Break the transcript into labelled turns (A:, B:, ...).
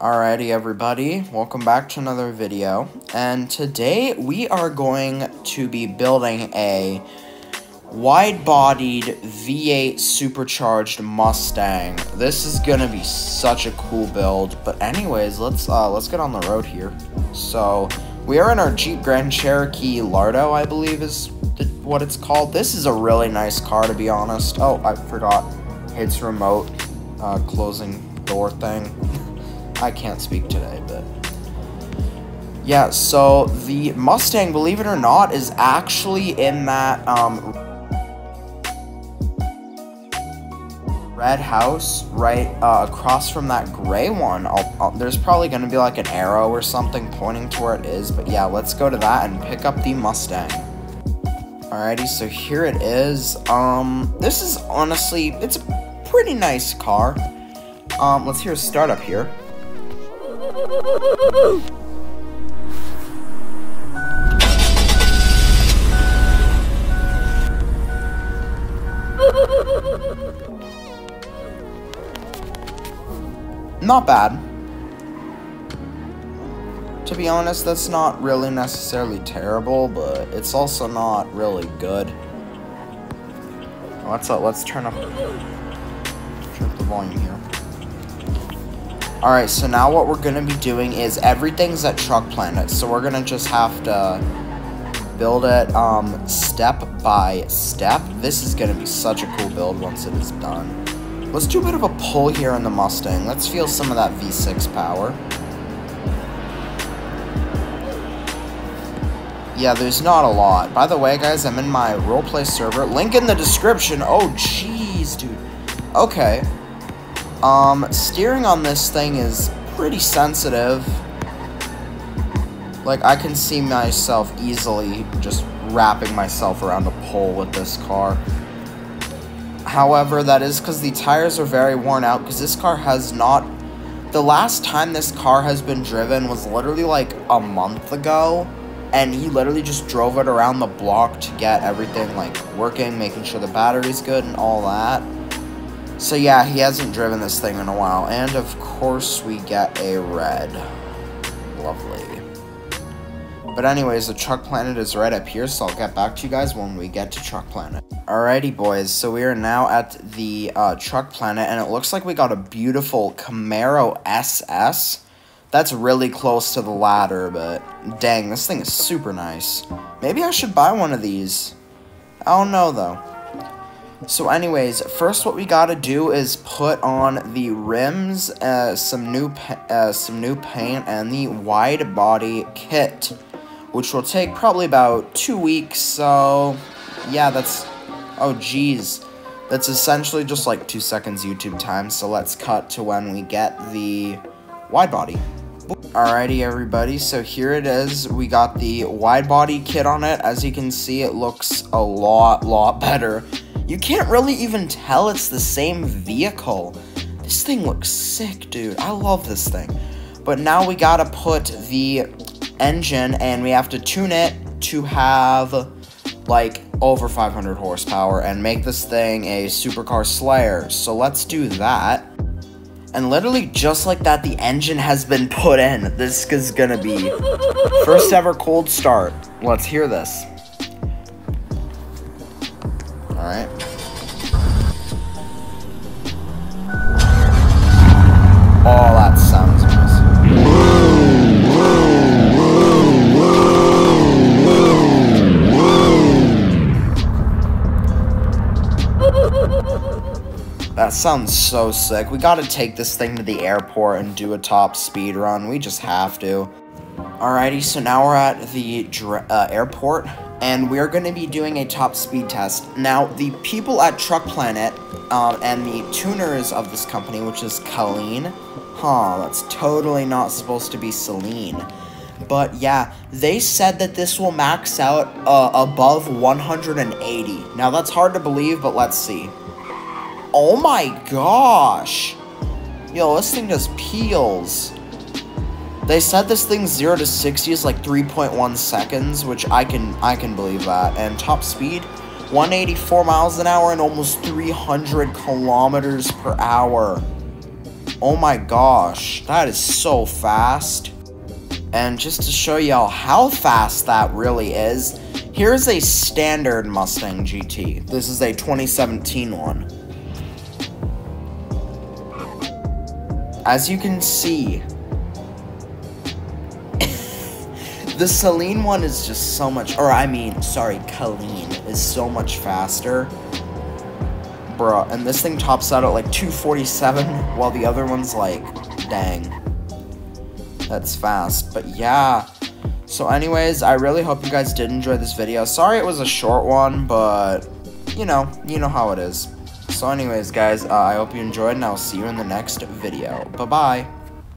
A: Alrighty everybody, welcome back to another video, and today we are going to be building a wide-bodied V8 supercharged Mustang. This is gonna be such a cool build, but anyways, let's uh, let's get on the road here. So, we are in our Jeep Grand Cherokee Lardo, I believe is what it's called. This is a really nice car to be honest. Oh, I forgot, it's remote uh, closing door thing. I can't speak today, but yeah. So the Mustang, believe it or not, is actually in that um, red house right uh, across from that gray one. I'll, I'll, there's probably going to be like an arrow or something pointing to where it is, but yeah, let's go to that and pick up the Mustang. Alrighty, so here it is. Um, this is honestly, it's a pretty nice car. Um, let's hear a startup here. Not bad. To be honest, that's not really necessarily terrible, but it's also not really good. Let's let's turn up, turn up the volume here. Alright, so now what we're going to be doing is everything's at Truck Planet, so we're going to just have to build it um, step by step. This is going to be such a cool build once it is done. Let's do a bit of a pull here in the Mustang. Let's feel some of that V6 power. Yeah, there's not a lot. By the way, guys, I'm in my roleplay server. Link in the description. Oh, jeez, dude. Okay. Um, steering on this thing is pretty sensitive. Like, I can see myself easily just wrapping myself around a pole with this car. However, that is because the tires are very worn out, because this car has not... The last time this car has been driven was literally like a month ago, and he literally just drove it around the block to get everything like working, making sure the battery's good and all that. So yeah, he hasn't driven this thing in a while. And of course we get a red. Lovely. But anyways, the Truck Planet is right up here, so I'll get back to you guys when we get to Truck Planet. Alrighty, boys, so we are now at the uh, Truck Planet, and it looks like we got a beautiful Camaro SS. That's really close to the ladder, but dang, this thing is super nice. Maybe I should buy one of these. I don't know, though. So anyways, first what we gotta do is put on the rims, uh, some new uh, some new paint, and the wide body kit, which will take probably about two weeks. So yeah, that's oh geez, that's essentially just like two seconds YouTube time. So let's cut to when we get the wide body. Alrighty everybody, so here it is. We got the wide body kit on it. As you can see, it looks a lot, lot better you can't really even tell it's the same vehicle. This thing looks sick, dude. I love this thing. But now we gotta put the engine and we have to tune it to have like over 500 horsepower and make this thing a supercar slayer. So let's do that. And literally just like that, the engine has been put in. This is gonna be first ever cold start. Let's hear this. Alright. Oh, that sounds. That sounds so sick. We gotta take this thing to the airport and do a top speed run. We just have to. Alrighty, so now we're at the uh, airport and we're going to be doing a top speed test. Now, the people at Truck Planet um, and the tuners of this company, which is Colleen, huh, that's totally not supposed to be Saleen. But yeah, they said that this will max out uh, above 180. Now, that's hard to believe, but let's see. Oh my gosh! Yo, this thing just peels. They said this thing 0 to 60 is like 3.1 seconds, which I can I can believe that. And top speed, 184 miles an hour and almost 300 kilometers per hour. Oh my gosh, that is so fast. And just to show y'all how fast that really is, here's a standard Mustang GT. This is a 2017 one. As you can see, the Saleen one is just so much, or I mean, sorry, Colleen is so much faster. Bruh, and this thing tops out at like 247, while the other one's like, dang. That's fast, but yeah. So anyways, I really hope you guys did enjoy this video. Sorry it was a short one, but, you know, you know how it is. So anyways, guys, uh, I hope you enjoyed, and I'll see you in the next video. Bye-bye.